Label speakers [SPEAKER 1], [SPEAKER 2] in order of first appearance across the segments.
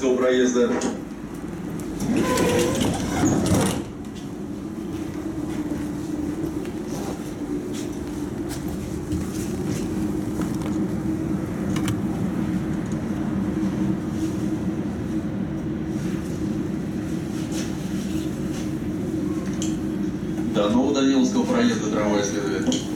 [SPEAKER 1] До Новоданиловского проезда. До Новоданиловского проезда трамвай следует.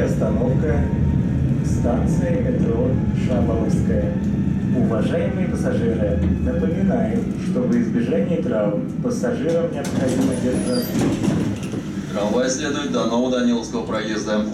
[SPEAKER 2] Следующая остановка – станция метро Шаболовская. Уважаемые пассажиры, напоминаем, что во избежание травм пассажирам необходимо держаться
[SPEAKER 1] Трамвай следует до Новоданиловского проезда.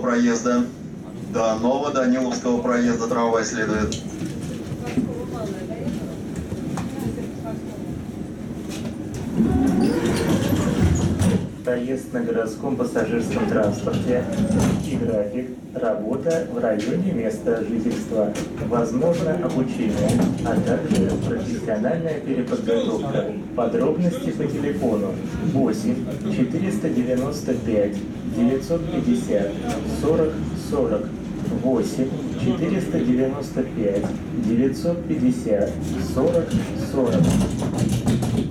[SPEAKER 1] Проезда. До Новоданиловского проезда трамвай следует.
[SPEAKER 2] Проезд на городском пассажирском транспорте и график, работа в районе места жительства, возможно обучение, а также профессиональная переподготовка. Подробности по телефону. 8 495 950 40 40 8 495 950 40 40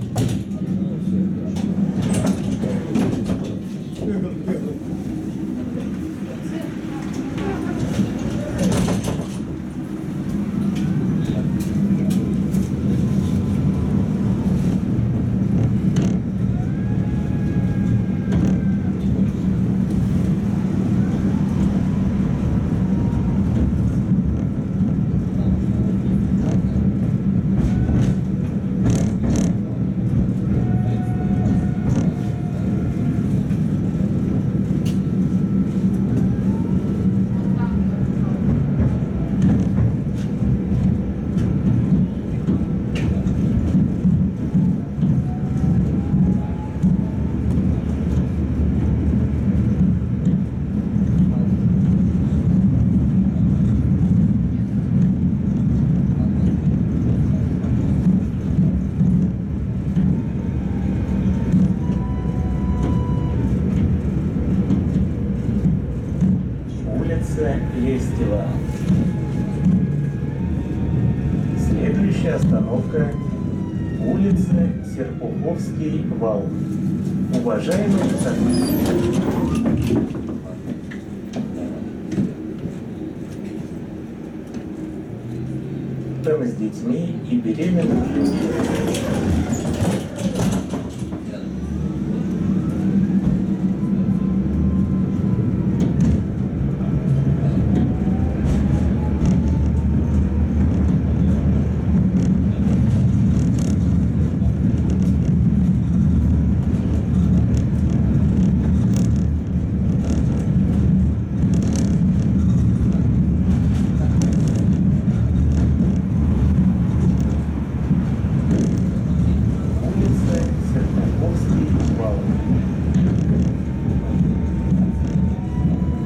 [SPEAKER 2] улица Лестева. Следующая остановка улица Серпуховский вал. Уважаемые сотрудники, с детьми и беременных женщин. улица Серпуховский вал.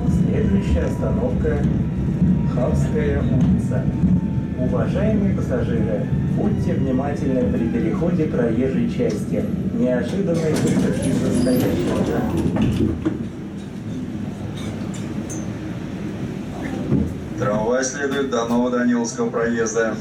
[SPEAKER 2] Следующая остановка Хавская улица. Уважаемые пассажиры, будьте внимательны при переходе проезжей части. Неожиданный выход из настоящего.
[SPEAKER 1] Трамвай следует до Новоданиловского проезда.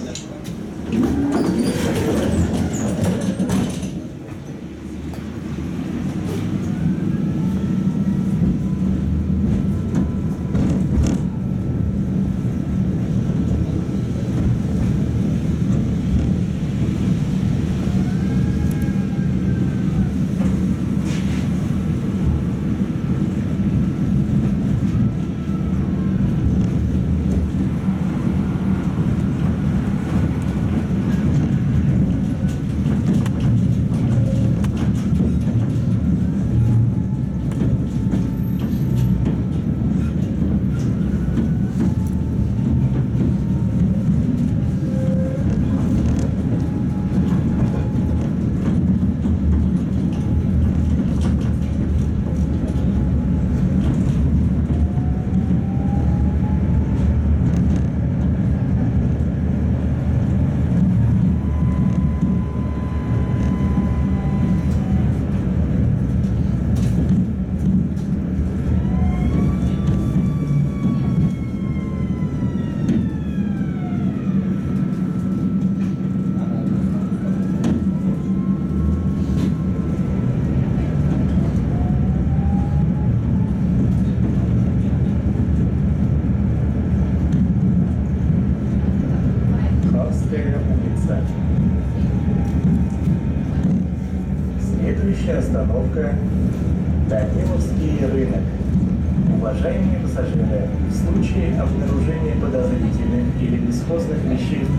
[SPEAKER 2] Хавская улица. Следующая остановка Даниловский рынок. Уважаемые пассажиры, в случае обнаружения подозрительных или бесхозных веществ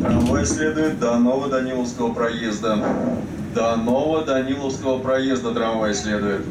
[SPEAKER 1] Трамвай следует до Новоданиловского проезда. До Новоданиловского проезда трамвай следует.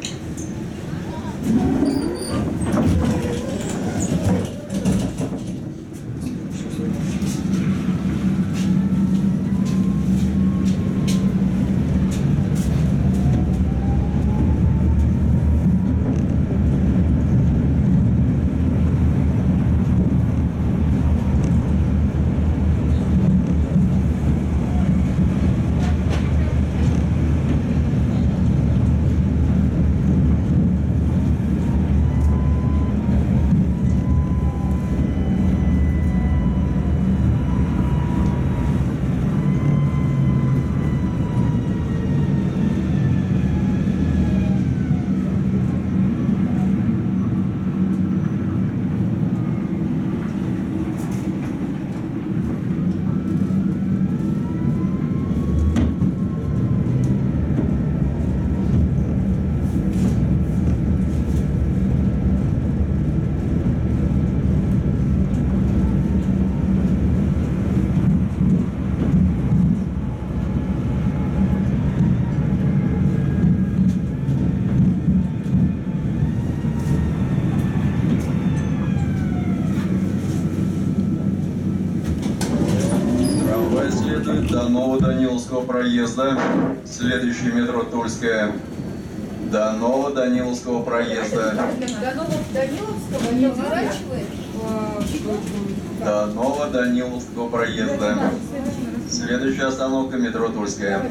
[SPEAKER 1] Даниловского проезда, следующий метро Тульская, до Нового Даниловского проезда.
[SPEAKER 3] До Нового Даниловского не поворачивает?
[SPEAKER 1] А, до Нового Даниловского проезда. Следующая остановка метро Тульская.